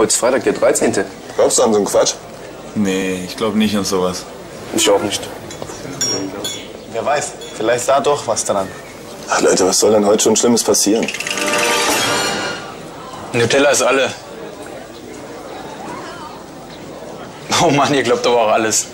Heute ist Freitag, der 13. Glaubst du an so einen Quatsch? Nee, ich glaube nicht an sowas. Ich auch nicht. Wer weiß, vielleicht da doch was dran. Ach Leute, was soll denn heute schon Schlimmes passieren? Nutella ist alle. Oh Mann, ihr glaubt aber auch alles.